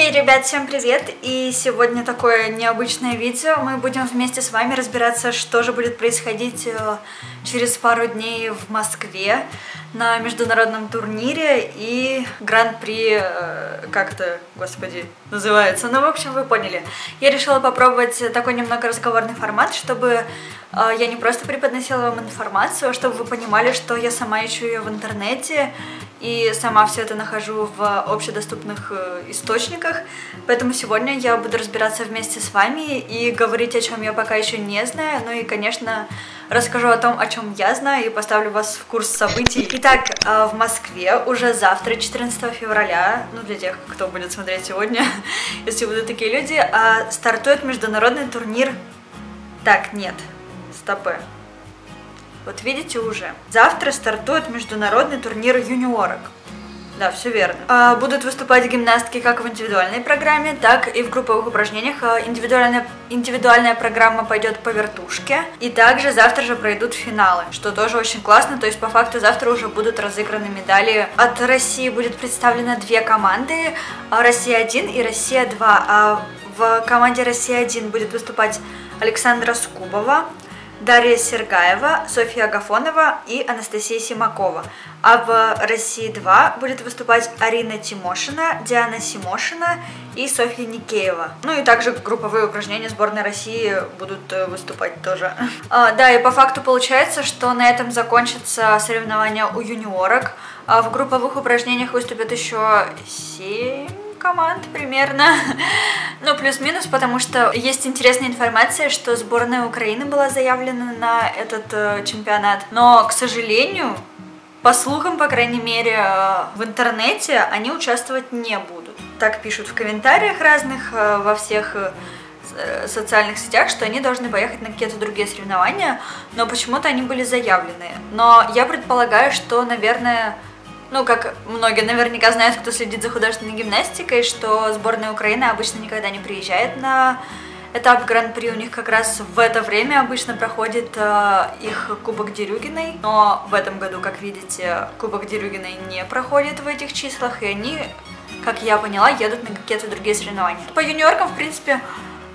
Хей, hey, ребят, всем привет! И сегодня такое необычное видео. Мы будем вместе с вами разбираться, что же будет происходить э, через пару дней в Москве на международном турнире и гран-при, э, как это, господи, называется. Ну, в общем, вы поняли. Я решила попробовать такой немного разговорный формат, чтобы э, я не просто преподносила вам информацию, а чтобы вы понимали, что я сама ищу ее в интернете, и сама все это нахожу в общедоступных э, источниках. Поэтому сегодня я буду разбираться вместе с вами и говорить, о чем я пока еще не знаю. Ну и, конечно, расскажу о том, о чем я знаю, и поставлю вас в курс событий. Итак, э, в Москве уже завтра, 14 февраля, ну для тех, кто будет смотреть сегодня, если будут такие люди, э, стартует международный турнир. Так, нет, стопы. Вот видите уже. Завтра стартует международный турнир юниорок. Да, все верно. А, будут выступать гимнастки как в индивидуальной программе, так и в групповых упражнениях. А, индивидуальная, индивидуальная программа пойдет по вертушке. И также завтра же пройдут финалы, что тоже очень классно. То есть по факту завтра уже будут разыграны медали. От России будет представлено две команды. А, Россия-1 и Россия-2. А в команде Россия-1 будет выступать Александра Скубова, Дарья Сергаева, Софья Агафонова и Анастасия Симакова. А в России-2 будет выступать Арина Тимошина, Диана Симошина и Софья Никеева. Ну и также групповые упражнения сборной России будут э, выступать тоже. А, да, и по факту получается, что на этом закончатся соревнования у юниорок. А в групповых упражнениях выступят еще 7 команд примерно. ну, плюс-минус, потому что есть интересная информация, что сборная Украины была заявлена на этот э, чемпионат. Но, к сожалению, по слухам, по крайней мере, э, в интернете они участвовать не будут. Так пишут в комментариях разных э, во всех социальных сетях, что они должны поехать на какие-то другие соревнования, но почему-то они были заявлены. Но я предполагаю, что, наверное, ну, как многие наверняка знают, кто следит за художественной гимнастикой, что сборная Украины обычно никогда не приезжает на этап Гран-при. У них как раз в это время обычно проходит э, их Кубок Дерюгиной. Но в этом году, как видите, Кубок Дерюгиной не проходит в этих числах, и они, как я поняла, едут на какие-то другие соревнования. По юниоркам, в принципе,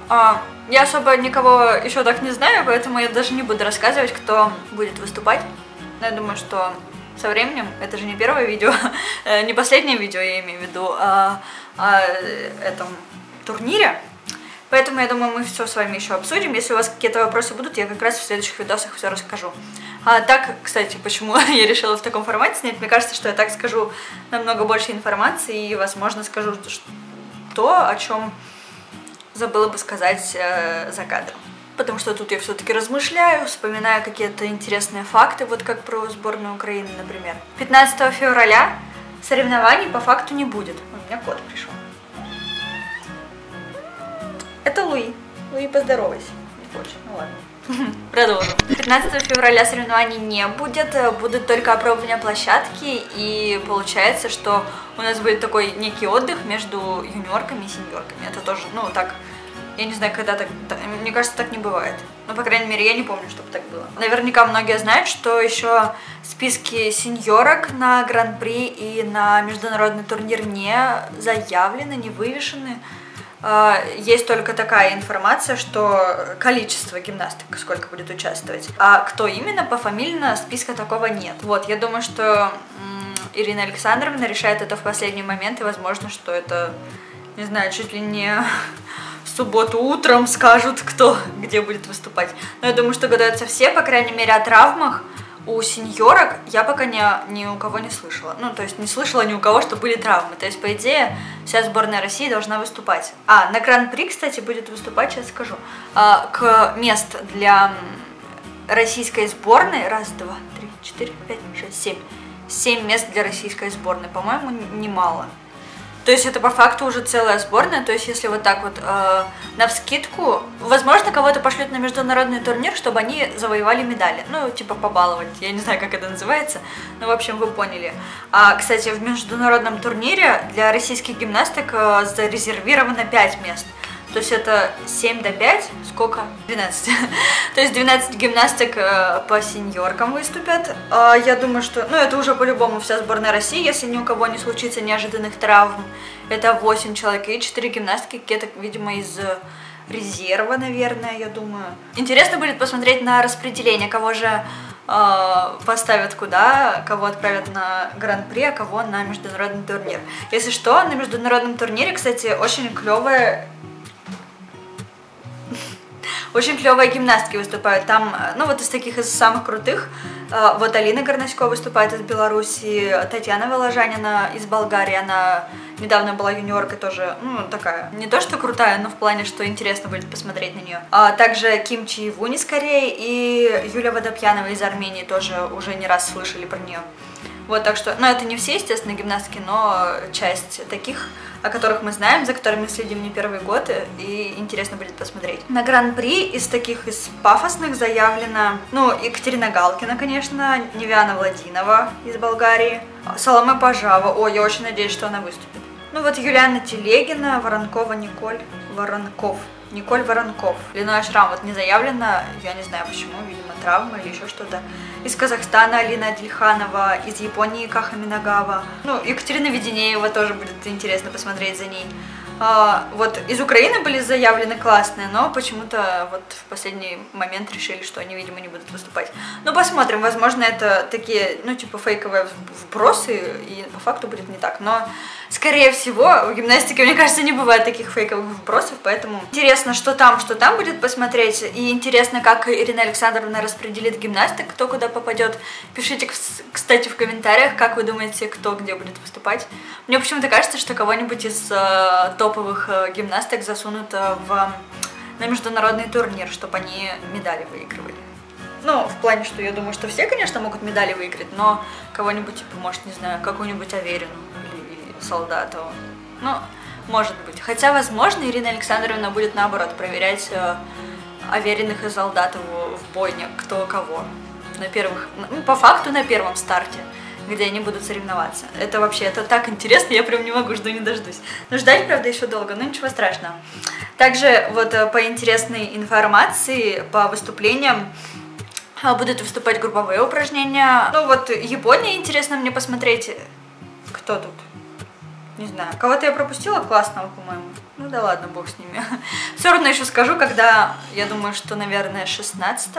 э, я особо никого еще так не знаю, поэтому я даже не буду рассказывать, кто будет выступать. Но я думаю, что со временем, это же не первое видео, э, не последнее видео я имею в виду, а о этом турнире. Поэтому я думаю, мы все с вами еще обсудим. Если у вас какие-то вопросы будут, я как раз в следующих видосах все расскажу. А так, кстати, почему я решила в таком формате снять, мне кажется, что я так скажу намного больше информации и, возможно, скажу то, о чем забыла бы сказать э, за кадром потому что тут я все-таки размышляю, вспоминаю какие-то интересные факты, вот как про сборную Украины, например. 15 февраля соревнований по факту не будет. У меня кот пришел. Это Луи. Луи, поздоровайся. Не хочешь? Ну ладно. Продолжим. 15 февраля соревнований не будет, будут только опробования площадки, и получается, что у нас будет такой некий отдых между юниорками и сеньорками. Это тоже, ну, так я не знаю, когда так... Мне кажется, так не бывает. Ну, по крайней мере, я не помню, чтобы так было. Наверняка многие знают, что еще списки сеньорок на Гран-при и на международный турнир не заявлены, не вывешены. А, есть только такая информация, что количество гимнасток, сколько будет участвовать. А кто именно, по фамилийно списка такого нет. Вот, я думаю, что Ирина Александровна решает это в последний момент, и возможно, что это, не знаю, чуть ли не субботу утром скажут, кто где будет выступать. Но я думаю, что гадаются все, по крайней мере, о травмах. У сеньорок я пока ни, ни у кого не слышала. Ну, то есть не слышала ни у кого, что были травмы. То есть, по идее, вся сборная России должна выступать. А, на Гран-при, кстати, будет выступать, сейчас скажу, а, к мест для российской сборной. Раз, два, три, четыре, пять, шесть, семь. Семь мест для российской сборной. По-моему, немало. То есть это по факту уже целая сборная. То есть если вот так вот э, на возможно, кого-то пошлют на международный турнир, чтобы они завоевали медали. Ну, типа побаловать. Я не знаю, как это называется. Но, в общем, вы поняли. А, кстати, в международном турнире для российских гимнасток э, зарезервировано 5 мест. То есть это 7 до 5, сколько? 12. То есть 12 гимнасток э, по сеньоркам выступят. А, я думаю, что, ну это уже по-любому вся сборная России, если ни у кого не случится неожиданных травм. Это 8 человек и 4 гимнастки, какие-то, видимо, из резерва, наверное, я думаю. Интересно будет посмотреть на распределение, кого же э, поставят куда, кого отправят на гран-при, а кого на международный турнир. Если что, на международном турнире, кстати, очень клевая очень клевые гимнастки выступают. Там, э, ну вот из таких из самых крутых, э, вот Алина Горнаськова выступает из Беларуси, Татьяна Воложанина из Болгарии, она недавно была юниоркой тоже, ну такая, не то что крутая, но в плане, что интересно будет посмотреть на нее. А также Ким Чи Вун из Кореи и Юля Водопьянова из Армении тоже уже не раз слышали про нее. Вот, так что, ну, это не все, естественно, гимнастки, но часть таких, о которых мы знаем, за которыми следим не первый год, и интересно будет посмотреть. На гран-при из таких, из пафосных заявлено, ну, Екатерина Галкина, конечно, Невяна Владинова из Болгарии, Соломе Пажава, ой, я очень надеюсь, что она выступит. Ну, вот Юлиана Телегина, Воронкова Николь, Воронков, Николь Воронков. Длиной шрам вот не заявлено, я не знаю почему, видимо травма или еще что-то. Из Казахстана Алина Адильханова, из Японии Каха Минагава. Ну, Екатерина Веденеева тоже будет интересно посмотреть за ней. А, вот из Украины были заявлены классные, но почему-то вот в последний момент решили, что они, видимо, не будут выступать. Ну, посмотрим, возможно, это такие, ну, типа фейковые вбросы, и по факту будет не так. Но, скорее всего, в гимнастике, мне кажется, не бывает таких фейковых вбросов, поэтому интересно, что там, что там будет посмотреть, и интересно, как Ирина Александровна распределит гимнастик, кто куда попадет. Пишите, кстати, в комментариях, как вы думаете, кто где будет выступать. Мне почему-то кажется, что кого-нибудь из э, топовых э, гимнасток засунут э, в, на международный турнир, чтобы они медали выигрывали. Ну, в плане, что я думаю, что все, конечно, могут медали выиграть, но кого-нибудь, типа, может, не знаю, какую-нибудь Аверину Солдатову. Ну, может быть. Хотя, возможно, Ирина Александровна будет, наоборот, проверять э, Авериных и Солдатову в бойне, кто кого. На первых, ну, по факту на первом старте где они будут соревноваться. Это вообще, это так интересно, я прям не могу, жду не дождусь. Но ждать, правда, еще долго, но ничего страшного. Также вот э, по интересной информации, по выступлениям, а, будут выступать групповые упражнения. Ну вот Япония интересно мне посмотреть. Кто тут? Не знаю. Кого-то я пропустила классного, по-моему. Ну да ладно, бог с ними. Все равно еще скажу, когда, я думаю, что, наверное, 16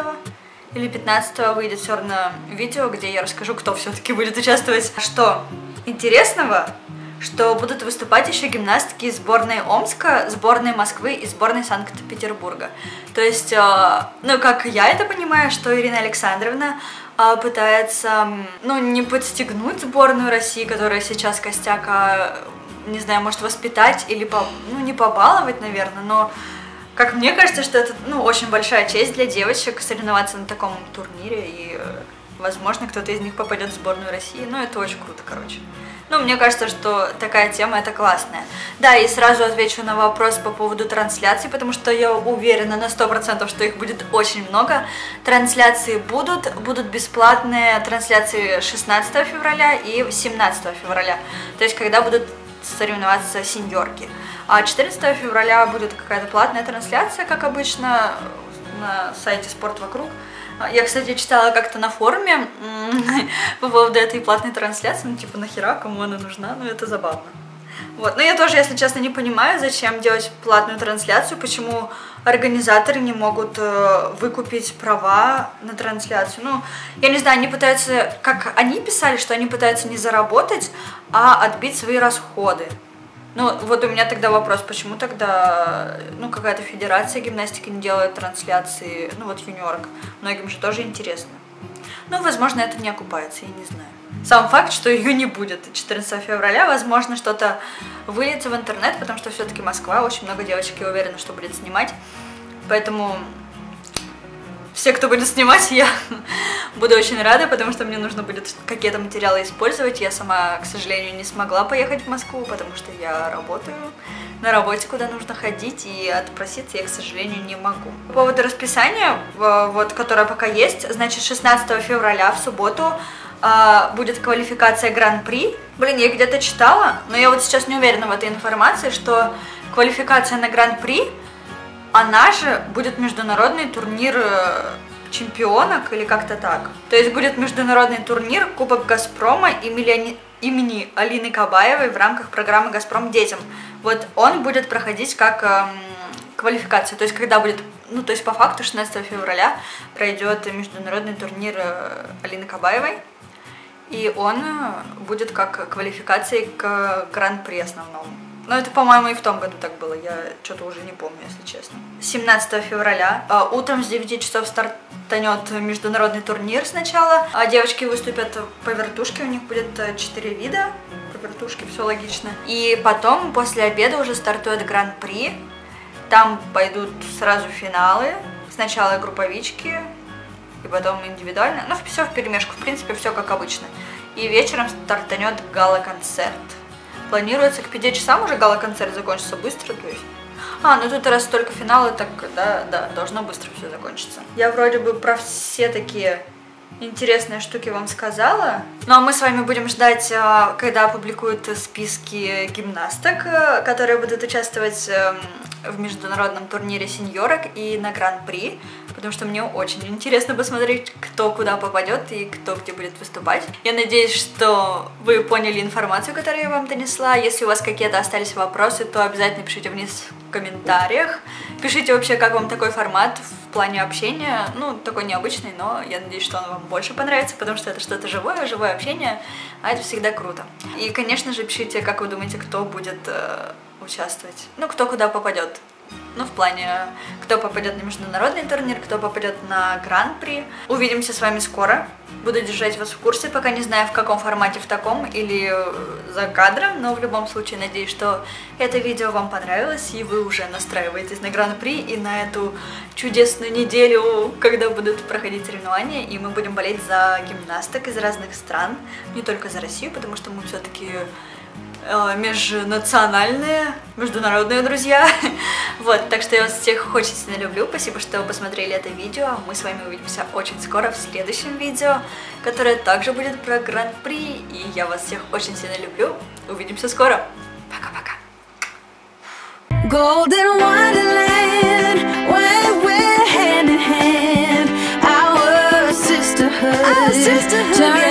или 15 выйдет все равно видео, где я расскажу, кто все-таки будет участвовать. Что интересного, что будут выступать еще гимнастки сборной Омска, сборной Москвы и сборной Санкт-Петербурга. То есть, э, ну, как я это понимаю, что Ирина Александровна пытается, ну, не подстегнуть сборную России, которая сейчас костяк, а, не знаю, может воспитать или, по, ну, не побаловать, наверное, но как мне кажется, что это ну, очень большая честь для девочек соревноваться на таком турнире, и, э, возможно, кто-то из них попадет в сборную России. Ну, это очень круто, короче. Ну, мне кажется, что такая тема это классная. Да, и сразу отвечу на вопрос по поводу трансляций, потому что я уверена на 100%, что их будет очень много. Трансляции будут, будут бесплатные трансляции 16 февраля и 17 февраля. То есть, когда будут соревноваться сеньорки. А 14 февраля будет какая-то платная трансляция, как обычно, на сайте «Спорт вокруг». Я, кстати, читала как-то на форуме по поводу этой платной трансляции, ну, типа, нахера, кому она нужна, ну, это забавно. Вот. Но я тоже, если честно, не понимаю, зачем делать платную трансляцию, почему организаторы не могут э, выкупить права на трансляцию. Ну, я не знаю, они пытаются, как они писали, что они пытаются не заработать, а отбить свои расходы. Ну, вот у меня тогда вопрос, почему тогда, ну, какая-то федерация гимнастики не делает трансляции, ну, вот юниорок. Многим же тоже интересно. Ну, возможно, это не окупается, я не знаю. Сам факт, что ее не будет 14 февраля, возможно, что-то выльется в интернет, потому что все-таки Москва, очень много девочек, я уверена, что будет снимать. Поэтому все, кто будет снимать, я буду очень рада, потому что мне нужно будет какие-то материалы использовать. Я сама, к сожалению, не смогла поехать в Москву, потому что я работаю на работе, куда нужно ходить, и отпроситься я, к сожалению, не могу. По поводу расписания, вот, которое пока есть, значит, 16 февраля в субботу а, будет квалификация Гран-при. Блин, я где-то читала, но я вот сейчас не уверена в этой информации, что квалификация на Гран-при она же будет международный турнир э, чемпионок или как-то так. То есть будет международный турнир Кубок Газпрома имени, имени Алины Кабаевой в рамках программы «Газпром детям». Вот он будет проходить как эм, квалификация. То есть когда будет, ну то есть по факту 16 февраля пройдет международный турнир э, Алины Кабаевой. И он э, будет как квалификацией к гран-при основному. Но это, по-моему, и в том году так было, я что-то уже не помню, если честно. 17 февраля э, утром с 9 часов стартанет международный турнир сначала. А девочки выступят по вертушке, у них будет 4 вида по вертушке, все логично. И потом, после обеда, уже стартует гран-при. Там пойдут сразу финалы. Сначала групповички, и потом индивидуально. Ну, все в перемешку, в принципе, все как обычно. И вечером стартанет гала-концерт. Планируется к 5 часам уже гала-концерт закончится быстро, то есть... А, ну тут раз только финалы, так, да, да, должно быстро все закончиться. Я вроде бы про все такие интересные штуки вам сказала. Ну а мы с вами будем ждать, а, когда опубликуют списки гимнасток, э, которые будут участвовать эм, в международном турнире сеньорок и на гран-при, потому что мне очень интересно посмотреть, кто куда попадет и кто где будет выступать. Я надеюсь, что вы поняли информацию, которую я вам донесла. Если у вас какие-то остались вопросы, то обязательно пишите вниз в комментариях. Пишите вообще, как вам такой формат в плане общения. Ну, такой необычный, но я надеюсь, что он вам больше понравится, потому что это что-то живое, живое общение, а это всегда круто. И, конечно же, пишите, как вы думаете, кто будет э, участвовать. Ну, кто куда попадет. Ну, в плане, кто попадет на международный турнир, кто попадет на гран-при. Увидимся с вами скоро. Буду держать вас в курсе, пока не знаю, в каком формате, в таком или за кадром, но в любом случае надеюсь, что это видео вам понравилось, и вы уже настраиваетесь на гран-при и на эту чудесную неделю, когда будут проходить соревнования, и мы будем болеть за гимнасток из разных стран, не только за Россию, потому что мы все-таки Э, Э, межнациональные, международные друзья. Вот, так что я вас всех очень сильно люблю. Спасибо, что вы посмотрели это видео. Мы с вами увидимся очень скоро в следующем видео, которое также будет про Гран-при. И я вас всех очень сильно люблю. Увидимся скоро. Пока-пока. Our sisterhood, our sisterhood.